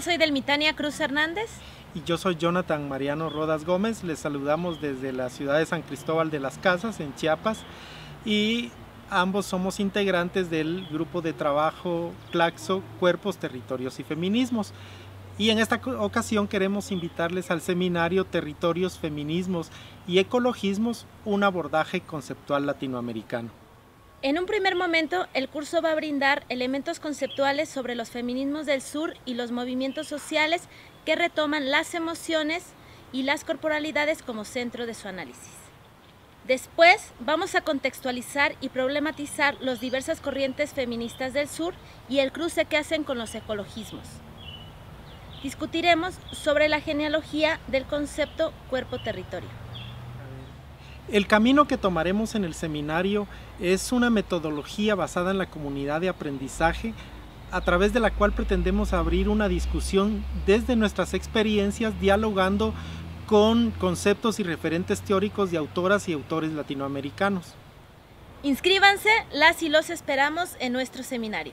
soy Delmitania Cruz Hernández. Y yo soy Jonathan Mariano Rodas Gómez. Les saludamos desde la ciudad de San Cristóbal de las Casas, en Chiapas. Y ambos somos integrantes del grupo de trabajo Claxo, Cuerpos, Territorios y Feminismos. Y en esta ocasión queremos invitarles al seminario Territorios, Feminismos y Ecologismos, un abordaje conceptual latinoamericano. En un primer momento, el curso va a brindar elementos conceptuales sobre los feminismos del sur y los movimientos sociales que retoman las emociones y las corporalidades como centro de su análisis. Después vamos a contextualizar y problematizar las diversas corrientes feministas del sur y el cruce que hacen con los ecologismos. Discutiremos sobre la genealogía del concepto cuerpo-territorio. El camino que tomaremos en el seminario es una metodología basada en la comunidad de aprendizaje a través de la cual pretendemos abrir una discusión desde nuestras experiencias, dialogando con conceptos y referentes teóricos de autoras y autores latinoamericanos. Inscríbanse, las y los esperamos en nuestro seminario.